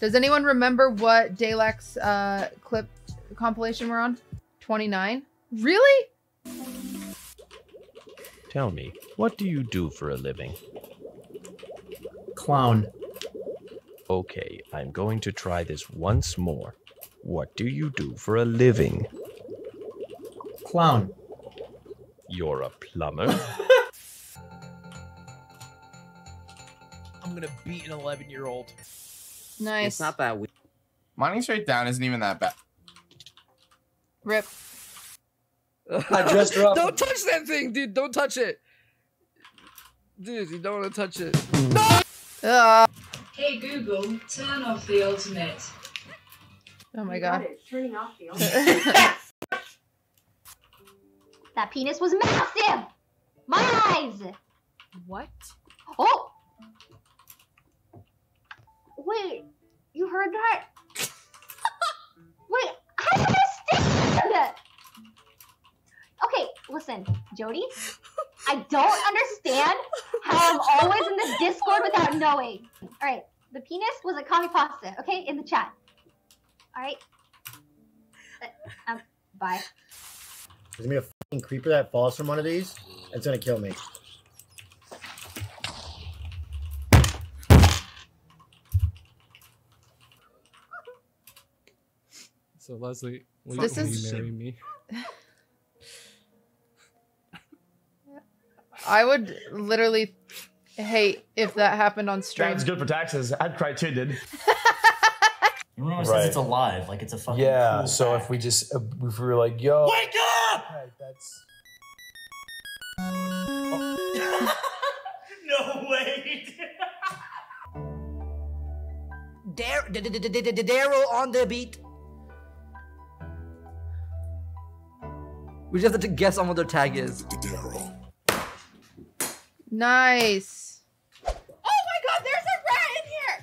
Does anyone remember what Dalex uh, clip compilation we're on? 29? Really? Tell me, what do you do for a living? Clown. Okay, I'm going to try this once more. What do you do for a living? Clown. You're a plumber? I'm gonna beat an 11 year old. Nice. It's not that weird. Mining straight down isn't even that bad. Rip. I dressed her up. Don't touch that thing, dude. Don't touch it. Dude, you don't want to touch it. Uh, Hey Google, turn off the ultimate. oh my god. Turning off the That penis was massive! My eyes! What? Oh! Wait, you heard that? Wait, I don't understand! That? Okay, listen, Jody. I don't understand how I'm always in the Discord without knowing. Alright, the penis was a kami pasta, okay, in the chat. Alright? Uh, um, bye. There's gonna be a creeper that falls from one of these. It's gonna kill me. So Leslie, will, This you, will is- you marry me? I would literally hate if that happened on stream. That's good for taxes. I'd cry too, dude. Everyone always Right. says it's alive, like it's a fucking. Yeah. cool so fact. if we just uh, if we were like, yo, Wake up! Right, that's no way. Daryl on the beat. We just have to guess on what their tag is. Nice. Oh my god, there's a rat in here!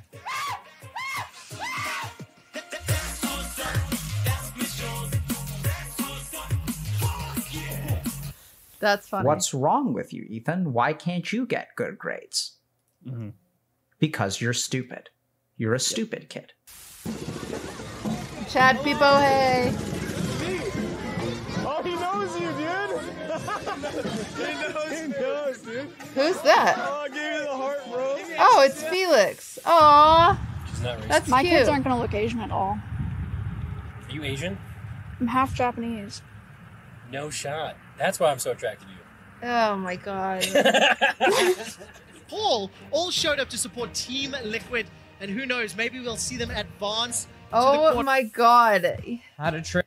That's funny. What's wrong with you, Ethan? Why can't you get good grades? Mm-hmm. Because you're stupid. You're a stupid kid. Chad Pipo, hey. He knows, he knows, dude. Who's that? Oh, I gave you the heart, bro. Oh, it's Felix. Aw. That's My cute. kids aren't gonna look Asian at all. Are you Asian? I'm half Japanese. No shot. That's why I'm so attracted to you. Oh my god. Paul all showed up to support Team Liquid, and who knows, maybe we'll see them advance. to the Oh quarter- my god. How to train?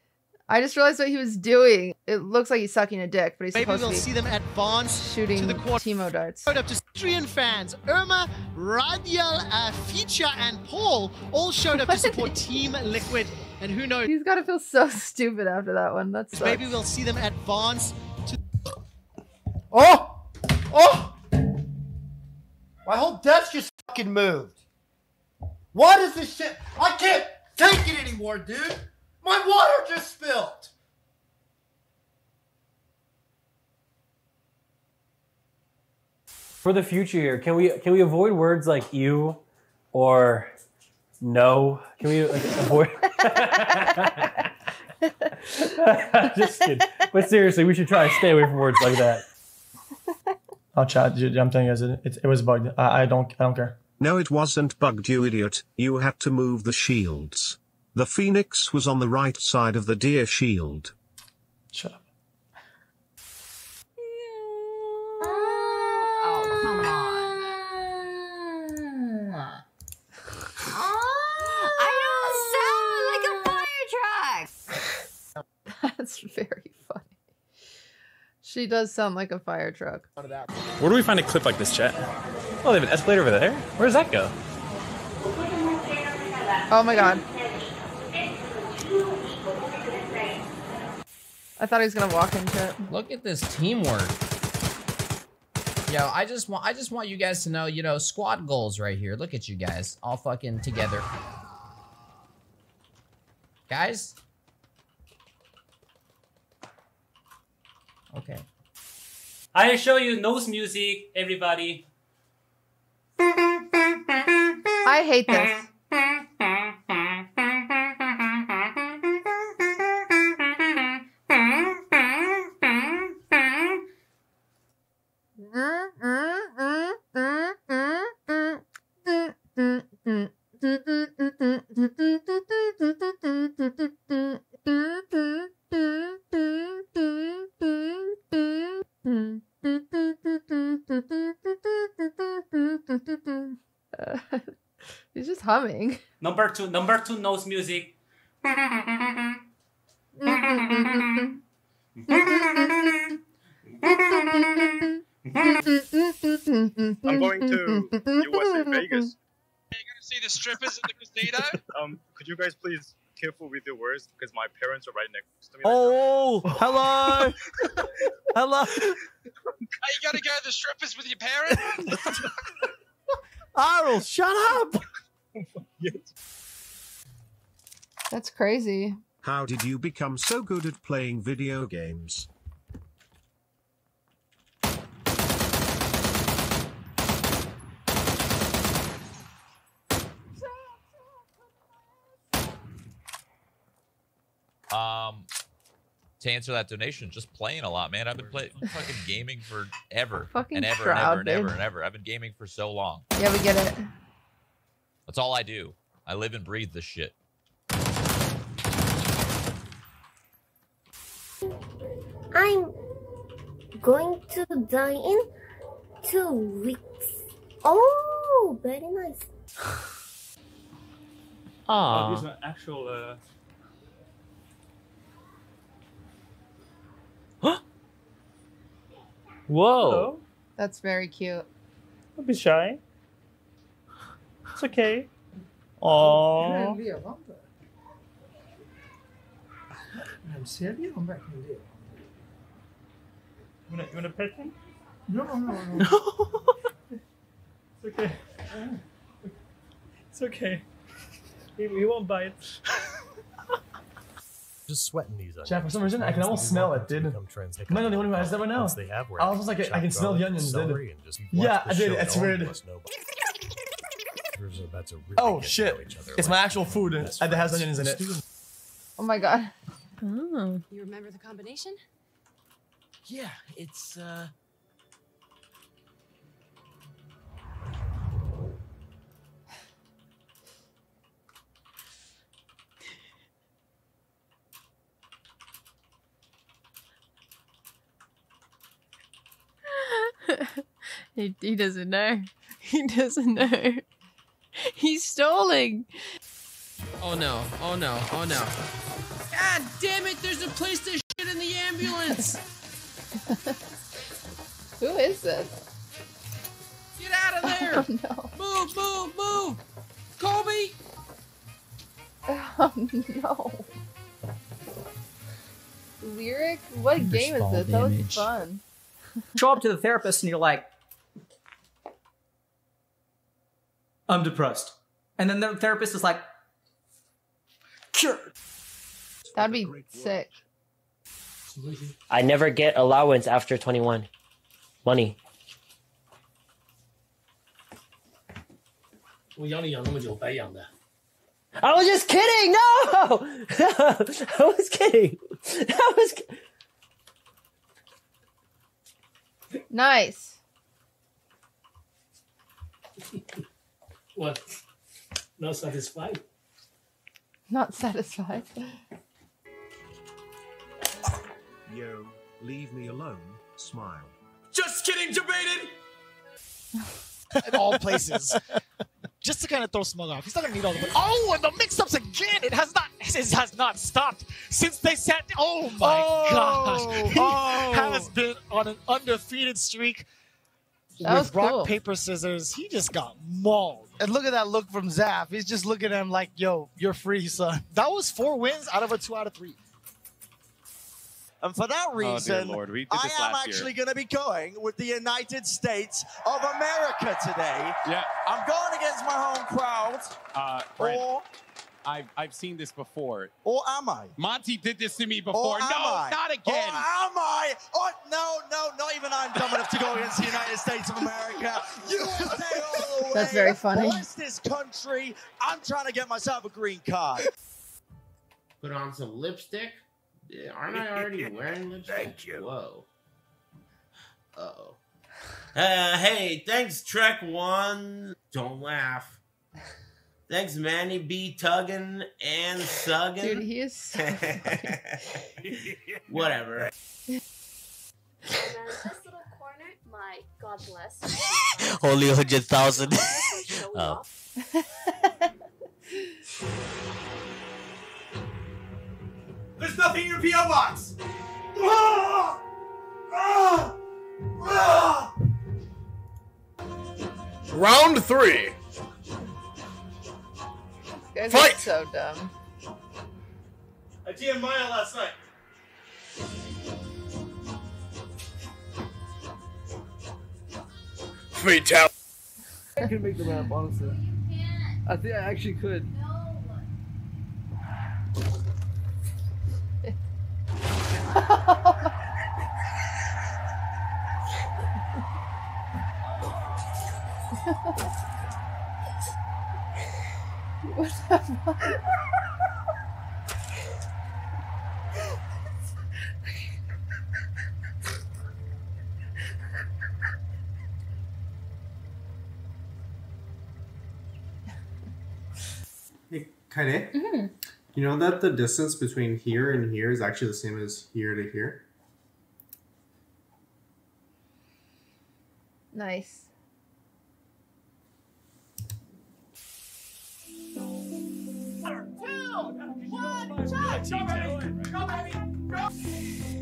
I just realized what he was doing. It looks like he's sucking a dick, but he's Maybe supposed we'll to be see them at advance shooting to the quarter. Timo darts. Showed up to Austrian fans. Irma, Radial, uh, Feature, and Paul all showed up to support Team Liquid, and who knows, He's got to feel so stupid after that one. That's maybe we'll see them advance to Oh! Oh! My whole desk just fucking moved. What is this shit? I can't take it anymore, dude. My water just spilled. For the future here, can we can we avoid words like you or no? Can we like, avoid? Just kidding. But seriously, we should try to stay away from words like that. Oh, chat. I'm telling you it, it, it was bugged. I, I don't, I don't care. No, it wasn't bugged, you idiot. You had to move the shields. The phoenix was on the right side of the deer shield. Shut up. Oh, come on. I don't sound like a fire truck. That's very funny. She does sound like a fire truck. Where do we find a clip like this, Chet? Oh, they have an escalator over there. Where does that go? Oh my god. I thought he was gonna walk into it. Look at this teamwork. Yo, I just want I just want you guys to know, you know, squad goals right here. Look at you guys, all fucking together. Guys? Okay. I show you nose music, everybody. I hate this. humming. Number two, number two knows music. I'm going to USA Vegas. Are you going to See the strippers in the casino? Um, could you guys please be careful with your words because my parents are right next to me. Oh, hello, hello. Are you gonna go to the strippers with your parents? Arl, shut up. That's crazy. How did you become so good at playing video games? Um, to answer that donation, just playing a lot, man. I've been playing fucking gaming forever Fucking and ever proud, and ever and ever and ever. I've been gaming for so long. Yeah, we get it. That's all I do. I live and breathe this shit. I'm going to die in two weeks. Oh, very nice. Ah. Oh, these are actual. Uh... Whoa! That's very cute. Don't be shy. It's okay. Aww. I'm serious. I'm back in there. You wanna, you wanna pet him? No, no, no, no. It's okay. It's okay. He, he won't bite. Just sweating these onions. Chat, for some reason, I can almost smell it, dude. Become transition. Am I the only one who has that right now? They have where I was like, I can smell the onions, dude. Yeah, I did. It's weird. Oh shit! It's my actual food and it has onions in it. Oh my god. You remember the combination? Yeah, it's uh. he, he doesn't know. He doesn't know. He's stalling. Oh no! Oh no! Oh no! God damn it! There's a place to shit in the ambulance. Who is this? Get out of oh, there! Oh, no. Move! Move! Move! Kobe! Oh no. Lyric? What game is Understall this? That was fun. Show up to the therapist and you're like, I'm depressed. And then the therapist is like, cured. That'd be sick. I never get allowance after 21. Money. 我养你养那么久，白养的。 I was just kidding. No, I was kidding. I was. ki- Nice. What? Not satisfied? Not satisfied. Yo, leave me alone. Smile. Just kidding, debated. In all places. Just to kind of throw Smug off. He's not gonna need all of the. Oh, and the mix-ups again. It has not. It has not stopped since they sat. Oh my Oh, gosh. He oh. has been on an undefeated streak. That with rock cool. paper scissors. He just got mauled. And look at that look from Zaf. He's just looking at him like, yo, you're free, son. That was four wins out of a two out of three. And for that Oh, reason, Lord, we did I am last actually going to be going with the United States of America today. Yeah. I'm going against my home crowd. Uh, Brent, Or, I've I've seen this before. or am I? Monty did this to me Or before. am no, I? not again. Or again. am I? Oh, no, no, not even I'm dumb enough to go against the United States of America. USA all the way. That's very funny. What's this country? I'm trying to get myself a green card. Put on some lipstick. Aren't I already wearing lipstick? Thank you. Whoa. Uh oh. Uh, hey, thanks, Trek One. Don't laugh. Thanks, Manny B. Tuggin and Suggin. Dude, he is so Whatever. this little corner, my God bless. Only a hundred thousand. Showing um, There's nothing in your PO box. Round three. Guys Fight! are so dumb. I GM Maya last night. Fatality. I can make the map, honestly. I think I actually could. What Hey, Kaide, Mhm. you know that the distance between here and here is actually the same as here to here? Nice.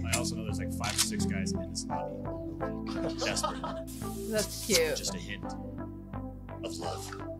I also know there's like five or six guys in this lobby. Desperate. That's cute. Just a hint of love.